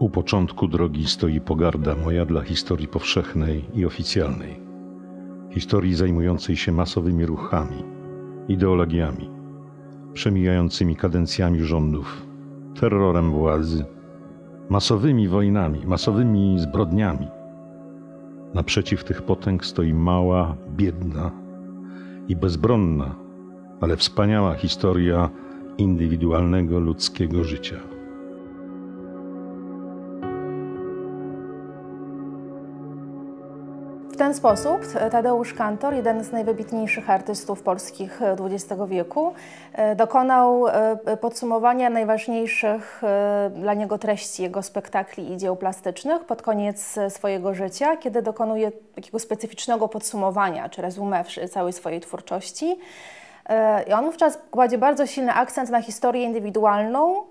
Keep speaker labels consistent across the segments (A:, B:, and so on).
A: U początku drogi stoi pogarda moja dla historii powszechnej i oficjalnej. Historii zajmującej się masowymi ruchami, ideologiami, przemijającymi kadencjami rządów, terrorem władzy, masowymi wojnami, masowymi zbrodniami. Naprzeciw tych potęg stoi mała, biedna i bezbronna, ale wspaniała historia indywidualnego ludzkiego życia.
B: Ten sposób Tadeusz Kantor, jeden z najwybitniejszych artystów polskich XX wieku, dokonał podsumowania najważniejszych dla niego treści jego spektakli i dzieł plastycznych pod koniec swojego życia, kiedy dokonuje takiego specyficznego podsumowania czy resume całej swojej twórczości. I on wówczas kładzie bardzo silny akcent na historię indywidualną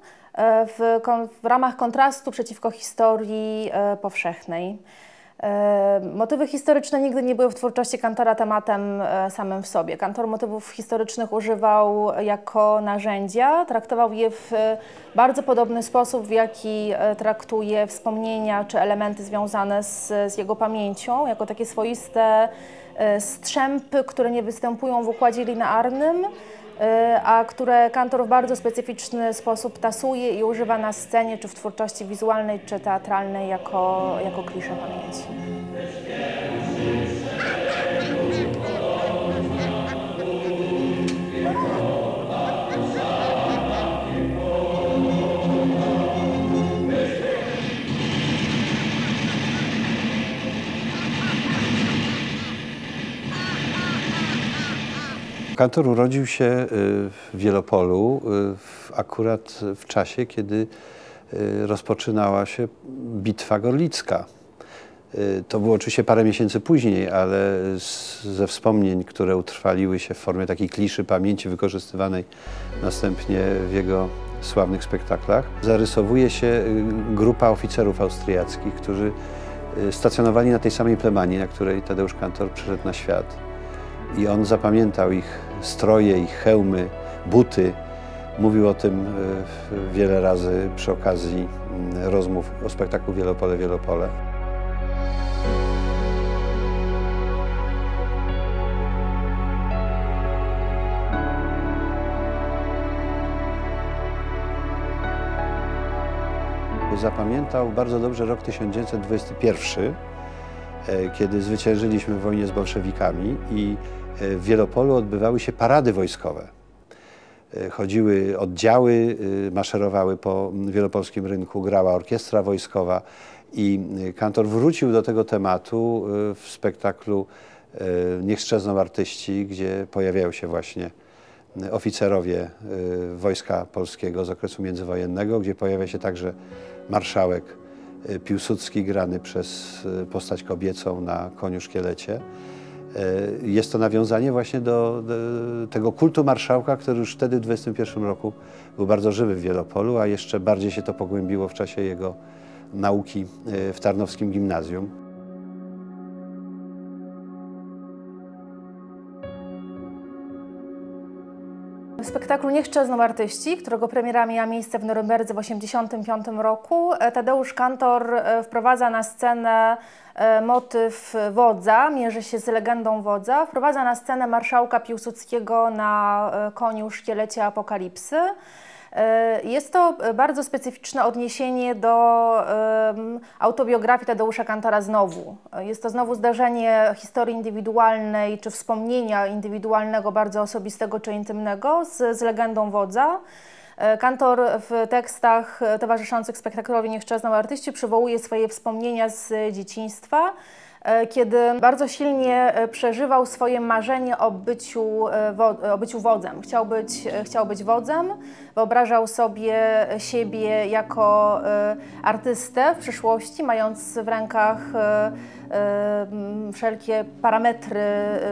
B: w, w ramach kontrastu przeciwko historii powszechnej. Motywy historyczne nigdy nie były w twórczości Kantora tematem samym w sobie. Kantor motywów historycznych używał jako narzędzia, traktował je w bardzo podobny sposób, w jaki traktuje wspomnienia czy elementy związane z, z jego pamięcią, jako takie swoiste strzępy, które nie występują w układzie linearnym, a które kantor w bardzo specyficzny sposób tasuje i używa na scenie, czy w twórczości wizualnej, czy teatralnej, jako, jako klisze pamięci.
C: Kantor urodził się w Wielopolu akurat w czasie, kiedy rozpoczynała się bitwa gorlicka. To było oczywiście parę miesięcy później, ale z, ze wspomnień, które utrwaliły się w formie takiej kliszy pamięci wykorzystywanej następnie w jego sławnych spektaklach, zarysowuje się grupa oficerów austriackich, którzy stacjonowali na tej samej plemanii, na której Tadeusz Kantor przyszedł na świat. I on zapamiętał ich stroje, ich hełmy, buty. Mówił o tym wiele razy przy okazji rozmów o spektaklu Wielopole, Wielopole. Zapamiętał bardzo dobrze rok 1921, kiedy zwyciężyliśmy w wojnie z bolszewikami i w Wielopolu odbywały się parady wojskowe. Chodziły oddziały, maszerowały po wielopolskim rynku, grała orkiestra wojskowa i kantor wrócił do tego tematu w spektaklu Niech strzezną artyści, gdzie pojawiają się właśnie oficerowie Wojska Polskiego z okresu międzywojennego, gdzie pojawia się także marszałek Piłsudski grany przez postać kobiecą na koniu szkielecie. Jest to nawiązanie właśnie do, do, tego kultu marszałka, który już wtedy w 21 roku był bardzo żywy w Wielopolu, a jeszcze bardziej się to pogłębiło w czasie jego nauki w Tarnowskim Gimnazjum.
B: W spektaklu Niech szczezną artyści, którego premiera miała miejsce w Norymberdze w 1985 roku, Tadeusz Kantor wprowadza na scenę motyw wodza, mierzy się z legendą wodza, wprowadza na scenę marszałka Piłsudskiego na koniu szkielecie apokalipsy. Jest to bardzo specyficzne odniesienie do autobiografii Tadeusza Kantora znowu. Jest to znowu zdarzenie historii indywidualnej, czy wspomnienia indywidualnego, bardzo osobistego czy intymnego z, z legendą wodza. Kantor w tekstach towarzyszących spektaklowi Niech szczezną artyści przywołuje swoje wspomnienia z dzieciństwa, kiedy bardzo silnie przeżywał swoje marzenie o byciu, o byciu wodzem. Chciał być, chciał być wodzem, wyobrażał sobie siebie jako artystę w przyszłości, mając w rękach wszelkie parametry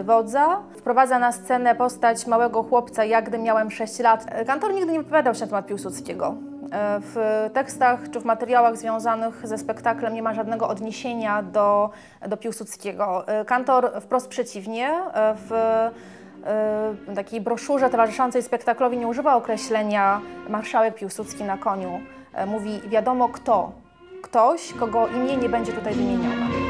B: wodza. Wprowadza na scenę postać małego chłopca, jak gdy miałem 6 lat. Kantor nigdy nie wypowiadał się na temat Piłsudskiego. W tekstach czy w materiałach związanych ze spektaklem nie ma żadnego odniesienia do, do Piłsudskiego. Kantor wprost przeciwnie, w takiej broszurze towarzyszącej spektaklowi nie używa określenia marszałek Piłsudski na koniu. Mówi wiadomo kto, ktoś, kogo imię nie będzie tutaj wymienione.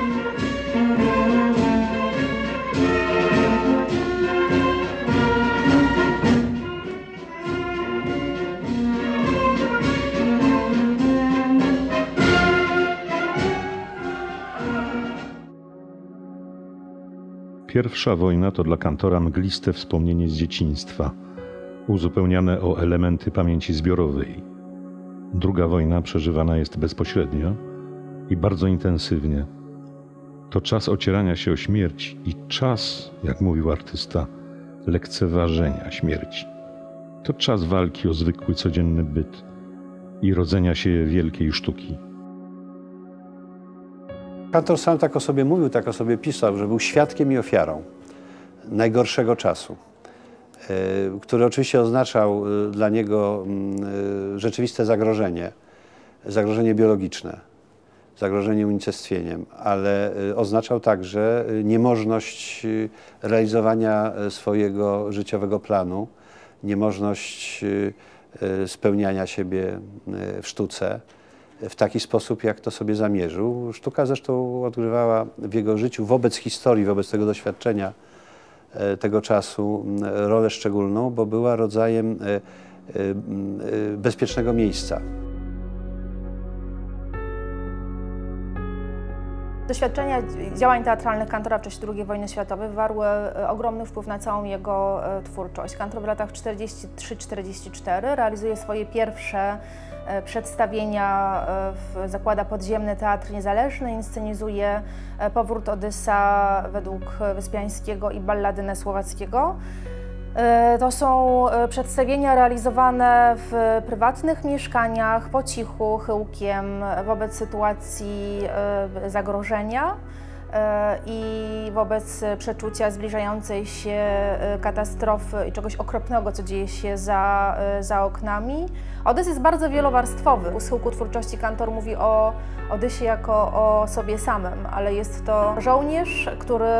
A: Pierwsza wojna to dla kantora mgliste wspomnienie z dzieciństwa, uzupełniane o elementy pamięci zbiorowej. Druga wojna przeżywana jest bezpośrednio i bardzo intensywnie. To czas ocierania się o śmierć i czas, jak mówił artysta, lekceważenia śmierci. To czas walki o zwykły, codzienny byt i rodzenia się wielkiej sztuki.
C: Kantor sam tak o sobie mówił, tak o sobie pisał, że był świadkiem i ofiarą najgorszego czasu, e, który oczywiście oznaczał e, dla niego mm, e, rzeczywiste zagrożenie, zagrożenie biologiczne, zagrożenie unicestwieniem, ale oznaczał także niemożność realizowania swojego życiowego planu, niemożność spełniania siebie w sztuce w taki sposób, jak to sobie zamierzył. Sztuka zresztą odgrywała w jego życiu wobec historii, wobec tego doświadczenia e, tego czasu rolę szczególną, bo była rodzajem e, e, bezpiecznego miejsca.
B: Doświadczenia działań teatralnych Kantora w czasie II wojny światowej wywarły ogromny wpływ na całą jego twórczość. Kantor w latach 43-44 realizuje swoje pierwsze E, przedstawienia e, zakłada Podziemny Teatr Niezależny, inscenizuje e, Powrót Odysa według Wyspiańskiego i Balladynę Słowackiego. To są przedstawienia realizowane w prywatnych mieszkaniach, po cichu, chyłkiem, wobec sytuacji zagrożenia. E, i wobec przeczucia zbliżającej się e, katastrofy i czegoś okropnego, co dzieje się za, e, za oknami. Odys jest bardzo wielowarstwowy. U schyłku twórczości Kantor mówi o Odysie jako o sobie samym, ale jest to żołnierz, który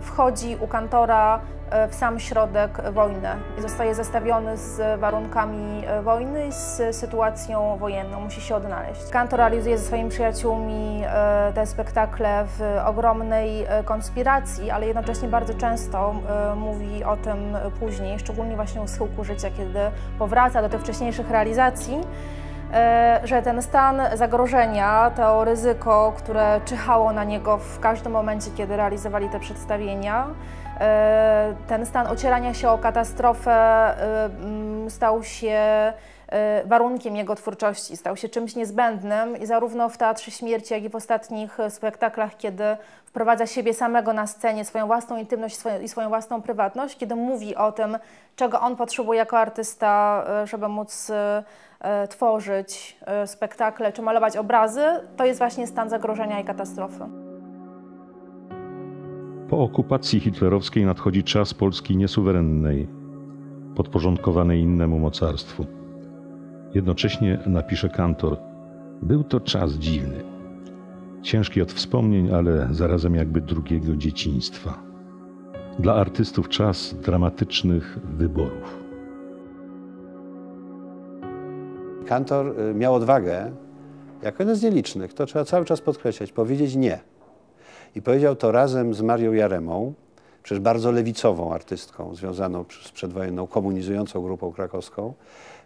B: wchodzi u Kantora E, w sam środek wojny zostaje zestawiony z warunkami e, wojny z sytuacją wojenną. Musi się odnaleźć. Kantor realizuje ze swoimi przyjaciółmi te spektakle w ogromnej konspiracji, ale jednocześnie bardzo często mówi o tym później, szczególnie właśnie u schyłku życia, kiedy powraca do tych wcześniejszych realizacji że ten stan zagrożenia, to ryzyko, które czyhało na niego w każdym momencie, kiedy realizowali te przedstawienia, E, ten stan ocierania się o katastrofę e, stał się e, warunkiem jego twórczości, stał się czymś niezbędnym i zarówno w Teatrze Śmierci, jak i w ostatnich spektaklach, kiedy wprowadza siebie samego na scenie, swoją własną intymność i swoją własną prywatność, kiedy mówi o tym, czego on potrzebuje jako artysta, żeby móc tworzyć spektakle czy malować obrazy, to jest właśnie stan zagrożenia i katastrofy.
A: Po okupacji hitlerowskiej nadchodzi czas Polski niesuwerennej, podporządkowanej innemu mocarstwu. Jednocześnie napisze kantor: Był to czas dziwny, ciężki od wspomnień, ale zarazem jakby drugiego dzieciństwa. Dla artystów czas dramatycznych wyborów.
C: Kantor y, miał odwagę, jako jeden z nielicznych, to trzeba cały czas podkreślać, powiedzieć nie. I powiedział to razem z Marią Jaremą, przecież bardzo lewicową artystką, związaną z przedwojenną komunizującą grupą krakowską.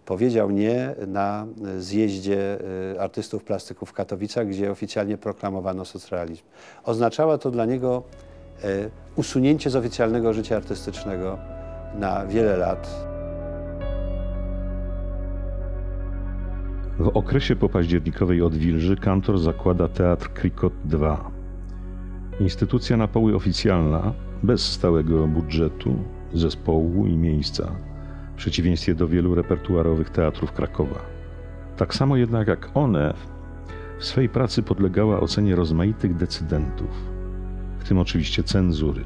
C: Powiedział nie na zjeździe y, artystów plastyków w Katowicach, gdzie oficjalnie proklamowano socrealizm. Oznaczało to dla niego y, usunięcie z oficjalnego życia artystycznego na wiele lat.
A: W okresie popaździernikowej odwilży kantor zakłada Teatr Krikot II Instytucja na poły oficjalna, bez stałego budżetu, zespołu i miejsca, przeciwieństwie do wielu repertuarowych teatrów Krakowa. Tak samo jednak jak one, w swej pracy podlegała ocenie rozmaitych decydentów, w tym oczywiście cenzury.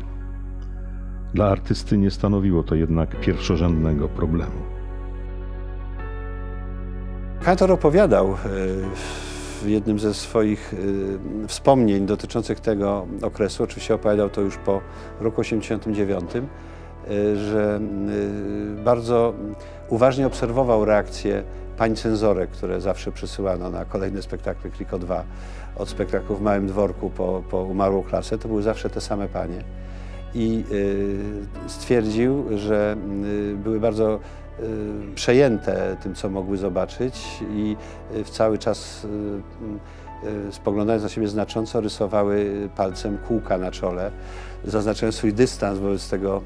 A: Dla artysty nie stanowiło to jednak pierwszorzędnego problemu.
C: Kantor opowiadał e, w jednym ze swoich y, wspomnień dotyczących tego okresu, oczywiście opowiadał to już po roku 89, y, że y, bardzo uważnie obserwował reakcję pań cenzorek, które zawsze przysyłano na kolejne spektakle Kriko 2, od spektaklu w Małym Dworku po, po Umarłą Klasę, to były zawsze te same panie. I y, stwierdził, że y, były bardzo y, przejęte tym, co mogły zobaczyć i y, w cały czas y, y, spoglądając na siebie znacząco rysowały palcem kółka na czole, zaznaczają swój dystans wobec tego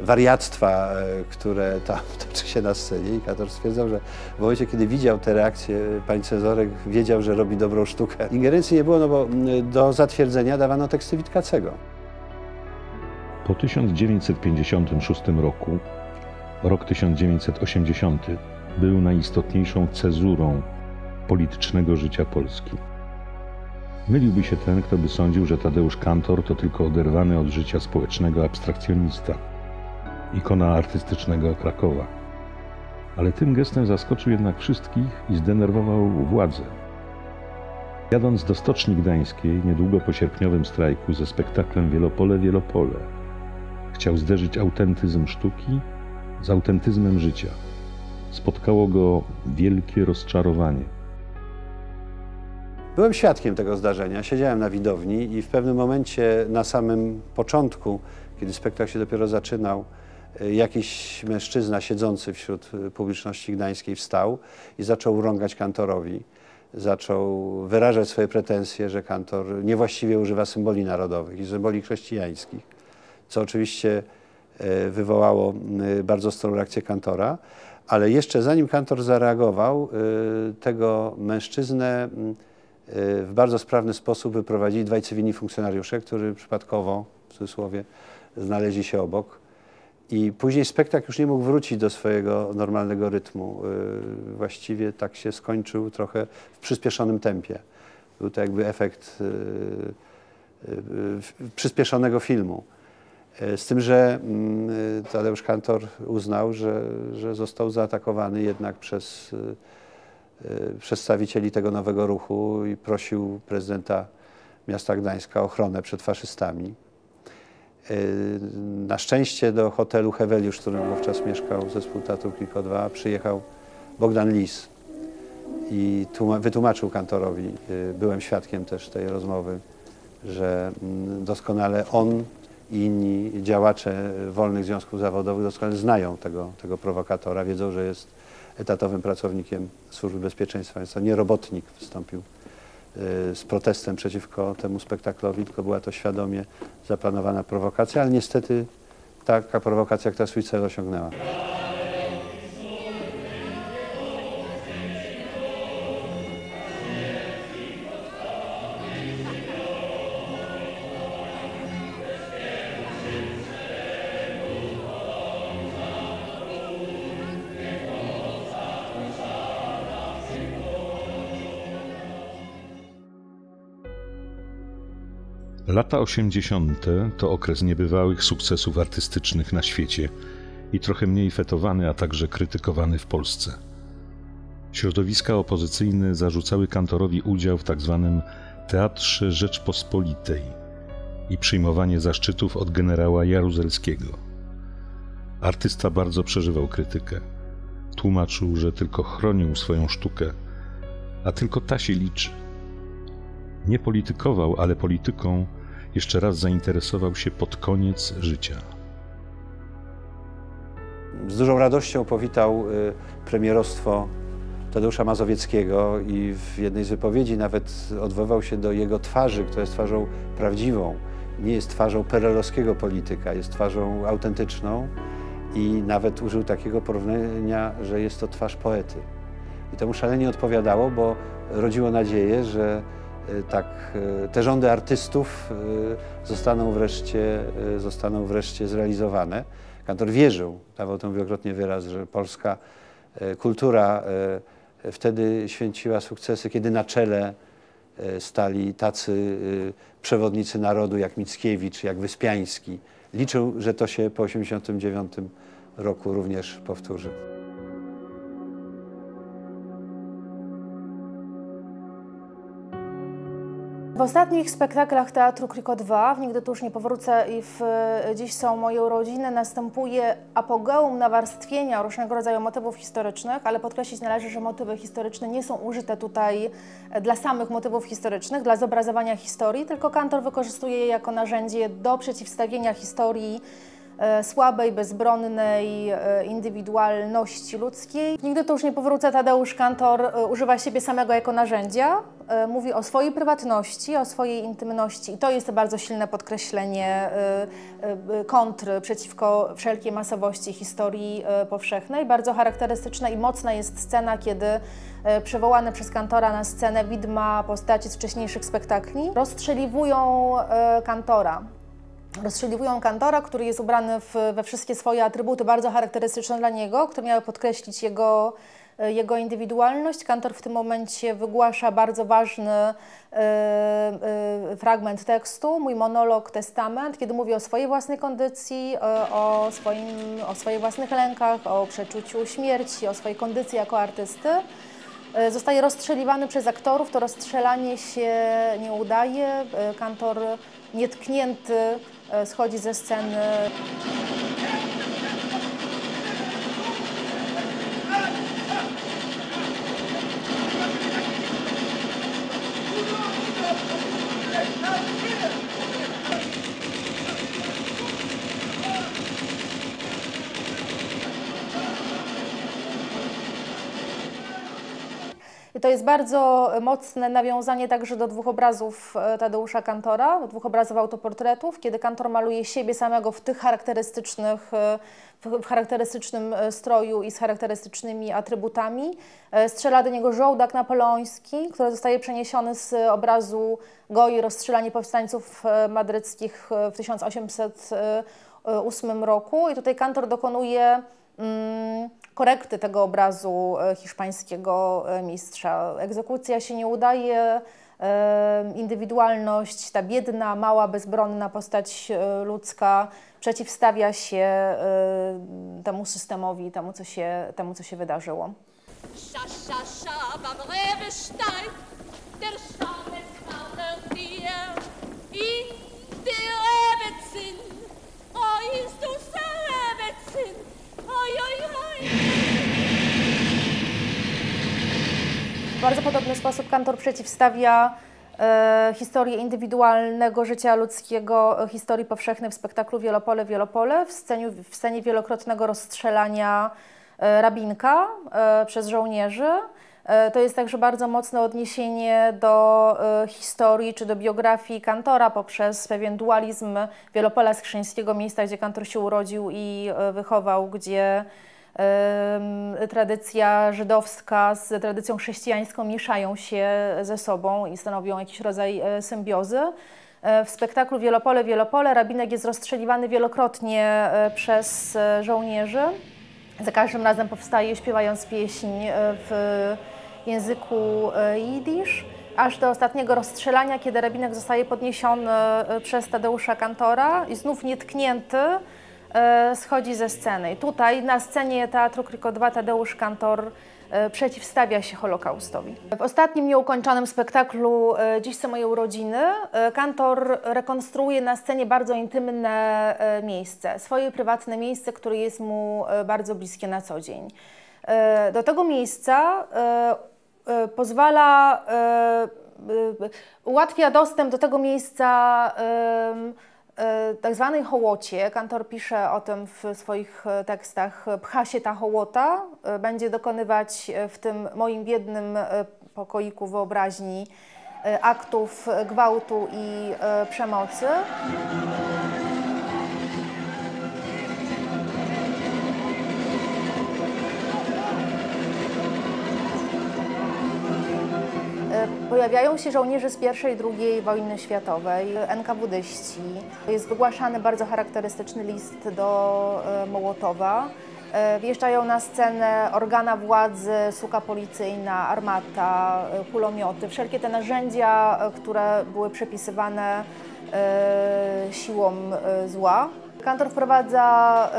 C: wariactwa, e, które tam toczy się na scenie i Kator stwierdzał, że w momencie, kiedy widział te reakcje pań cenzorek, wiedział, że robi dobrą sztukę. Ingerencji nie było, no bo do zatwierdzenia dawano teksty Witkacego.
A: Po 1956 roku, rok 1980 był najistotniejszą cezurą politycznego życia Polski. Myliłby się ten, kto by sądził, że Tadeusz Kantor to tylko oderwany od życia społecznego abstrakcjonista, ikona artystycznego Krakowa. Ale tym gestem zaskoczył jednak wszystkich i zdenerwował władzę. Jadąc do Stoczni Gdańskiej niedługo po sierpniowym strajku ze spektaklem Wielopole, Wielopole, chciał zderzyć autentyzm sztuki z autentyzmem życia. Spotkało go wielkie rozczarowanie.
C: Byłem świadkiem tego zdarzenia, siedziałem na widowni i w pewnym momencie na samym początku, kiedy spektakl się dopiero zaczynał, jakiś mężczyzna siedzący wśród y, publiczności gdańskiej wstał i zaczął rągać kantorowi. Zaczął wyrażać swoje pretensje, że kantor niewłaściwie używa symboli narodowych i symboli chrześcijańskich, co oczywiście y, wywołało bardzo ostrą reakcję kantora. Ale jeszcze zanim kantor zareagował, tego mężczyznę w bardzo sprawny sposób wyprowadzili dwaj cywilni funkcjonariusze, którzy przypadkowo, w cudzysłowie, znaleźli się obok. I później spektakl już nie mógł wrócić do swojego normalnego rytmu. Y, Właściwie tak się skończył trochę w przyspieszonym tempie. Był to jakby efekt y, y, przyspieszonego filmu. Z tym, że mm, Tadeusz Kantor uznał, że, że został zaatakowany jednak przez przedstawicieli tego nowego ruchu i prosił prezydenta miasta Gdańska o ochronę przed faszystami. Na szczęście do hotelu Heweliusz, w którym wówczas mieszkał zespół Teatru Kliko 2, przyjechał Bogdan Lis i tłuma- wytłumaczył kantorowi, y, byłem świadkiem też tej rozmowy, że mm, doskonale on i inni działacze wolnych związków zawodowych doskonale znają tego, tego prowokatora, wiedzą, że jest etatowym pracownikiem Służby Bezpieczeństwa, więc to nie robotnik wystąpił z protestem przeciwko temu spektaklowi, tylko była to świadomie zaplanowana prowokacja, ale niestety taka prowokacja, która swój cel osiągnęła.
A: Lata 80. to okres niebywałych sukcesów artystycznych na świecie i trochę mniej fetowany, a także krytykowany w Polsce. Środowiska opozycyjne zarzucały kantorowi udział w tzw. Teatrze Rzeczpospolitej i przyjmowanie zaszczytów od generała Jaruzelskiego. Artysta bardzo przeżywał krytykę. Tłumaczył, że tylko chronił swoją sztukę, a tylko ta się liczy. Nie politykował, ale polityką jeszcze raz zainteresował się pod koniec życia.
C: Z dużą radością powitał y, premierostwo Tadeusza Mazowieckiego i w jednej z wypowiedzi nawet odwoływał się do jego twarzy, która jest twarzą prawdziwą. Nie jest twarzą perelowskiego polityka, jest twarzą autentyczną i nawet użył takiego porównania, że jest to twarz poety. I to mu szalenie odpowiadało, bo rodziło nadzieję, że tak y, te rządy artystów y, zostaną wreszcie, y, zostaną wreszcie zrealizowane. Kantor wierzył, dawał temu wielokrotnie wyraz, że polska y, kultura y, wtedy święciła sukcesy, kiedy na czele y, stali tacy y, przewodnicy narodu jak Mickiewicz, jak Wyspiański. Liczył, że to się po 1989 roku również powtórzy.
B: W ostatnich spektaklach Teatru Kriko 2, w Nigdy tu już nie powrócę i w Dziś są moje urodziny, następuje apogeum nawarstwienia różnego rodzaju motywów historycznych, ale podkreślić należy, że motywy historyczne nie są użyte tutaj dla samych motywów historycznych, dla zobrazowania historii, tylko kantor wykorzystuje je jako narzędzie do przeciwstawienia historii E, słabej, bezbronnej e, indywidualności ludzkiej. Nigdy to już nie powrócę, Tadeusz Kantor e, używa siebie samego jako narzędzia, mówi o swojej prywatności, o swojej intymności i to jest bardzo silne podkreślenie kontry przeciwko wszelkiej masowości historii powszechnej. Bardzo charakterystyczna i mocna jest scena, kiedy przywołane przez Kantora na scenę widma postaci z wcześniejszych spektakli rozstrzeliwują Kantora rozstrzeliwują kantora, który jest ubrany w, we wszystkie swoje atrybuty bardzo charakterystyczne dla niego, które miały podkreślić jego, e, jego indywidualność. Kantor w tym momencie wygłasza bardzo ważny e, e, fragment tekstu, mój monolog, testament, kiedy mówi o swojej własnej kondycji, o, swoim, o swoich własnych lękach, o przeczuciu śmierci, o swojej kondycji jako artysty. Zostaje rozstrzeliwany przez aktorów, to rozstrzelanie się nie udaje. Kantor nietknięty schodzi ze sceny. I to jest bardzo mocne nawiązanie także do dwóch obrazów e, Tadeusza Kantora, dwóch obrazów autoportretów, kiedy Kantor maluje siebie samego w tych charakterystycznych, e, w charakterystycznym e, stroju i z charakterystycznymi atrybutami. Strzela do niego żołdak napoleoński, który zostaje przeniesiony z obrazu Goi, rozstrzelanie powstańców madryckich w 1808 roku. I tutaj Kantor dokonuje korekty tego obrazu e, hiszpańskiego e, mistrza. Egzekucja się nie udaje, e, indywidualność, ta biedna, mała, bezbronna postać ludzka przeciwstawia się temu systemowi, temu, co się, temu, co się wydarzyło. W bardzo podobny sposób Kantor przeciwstawia e, historię indywidualnego życia ludzkiego, e, historii powszechnej w spektaklu Wielopole, Wielopole, w scenie, w scenie wielokrotnego rozstrzelania e, rabinka e, przez żołnierzy. E, to jest także bardzo mocne odniesienie do e, historii czy do biografii Kantora poprzez pewien dualizm Wielopola Skrzyńskiego, miejsca, gdzie Kantor się urodził i wychował, gdzie tradycja żydowska z tradycją chrześcijańską mieszają się ze sobą i stanowią jakiś rodzaj e, symbiozy. E, w spektaklu Wielopole, Wielopole rabinek jest rozstrzeliwany wielokrotnie e, przez żołnierzy. Za każdym razem powstaje śpiewając pieśń w języku jidysz, aż do ostatniego rozstrzelania, kiedy rabinek zostaje podniesiony przez Tadeusza Kantora i znów nietknięty schodzi ze sceny. I tutaj na scenie Teatru Kryko 2 Tadeusz Kantor e, przeciwstawia się Holokaustowi. W ostatnim nieukończonym spektaklu e, Dziś są moje urodziny Kantor rekonstruuje na scenie bardzo intymne miejsce, swoje prywatne miejsce, które jest mu bardzo bliskie na co dzień. Do tego miejsca pozwala, ułatwia dostęp do tego miejsca E, tak zwanej hołocie, kantor pisze o tym w swoich e, tekstach, pcha się ta hołota, e, będzie dokonywać w tym moim biednym pokoiku wyobraźni aktów gwałtu i przemocy. Pojawiają się żołnierze z I i II wojny światowej, NKWDyści. Jest wygłaszany bardzo charakterystyczny list do e, Mołotowa. E, wjeżdżają na scenę organa władzy, suka policyjna, armata, e, kulomioty, wszelkie te narzędzia, które były przepisywane siłą zła. Kantor wprowadza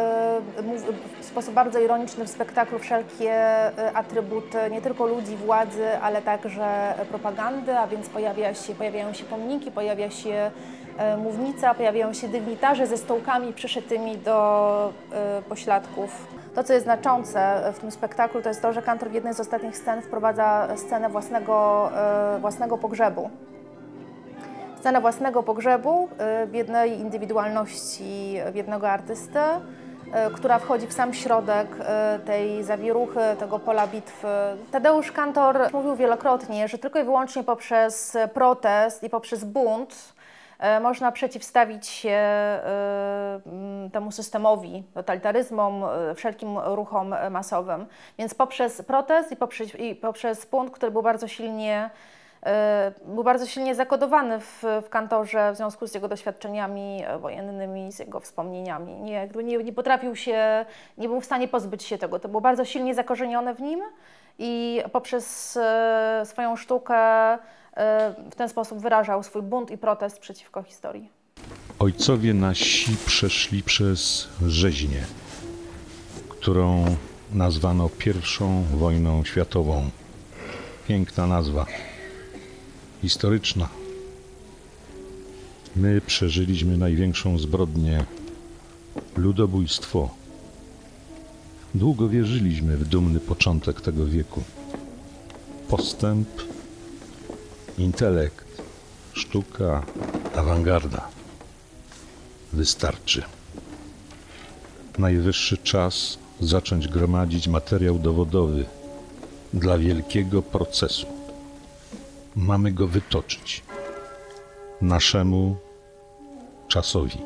B: mów- w sposób bardzo ironiczny w spektaklu wszelkie y, atrybuty nie tylko ludzi, władzy, ale także propagandy, a więc pojawia się, pojawiają się pomniki, pojawia się y, mównica, pojawiają się dygnitarze ze stołkami przyszytymi do pośladków. To, co jest znaczące w tym spektaklu, to jest to, że Kantor w jednej z ostatnich scen wprowadza scenę własnego, własnego pogrzebu scenę własnego pogrzebu y, biednej indywidualności biednego artysty, y, która wchodzi w sam środek y, tej zawieruchy, tego pola bitwy. Tadeusz Kantor mówił wielokrotnie, że tylko i wyłącznie poprzez protest i poprzez bunt y, można przeciwstawić się y, temu systemowi, totalitaryzmom, y, wszelkim ruchom masowym. Więc poprzez protest i poprzez, i poprzez bunt, który był bardzo silnie był bardzo silnie zakodowany w, w kantorze w związku z jego doświadczeniami e, wojennymi, z jego wspomnieniami. Nie, nie, nie potrafił się, nie był w stanie pozbyć się tego. To było bardzo silnie zakorzenione w nim i poprzez e, swoją sztukę e, w ten sposób wyrażał swój bunt i protest przeciwko historii.
A: Ojcowie nasi przeszli przez rzeźnię, którą nazwano pierwszą wojną światową. Piękna nazwa, historyczna. My przeżyliśmy największą zbrodnię ludobójstwo. Długo wierzyliśmy w dumny początek tego wieku. Postęp, intelekt, sztuka, awangarda wystarczy. Najwyższy czas zacząć gromadzić materiał dowodowy dla wielkiego procesu. Mamy go wytoczyć naszemu czasowi.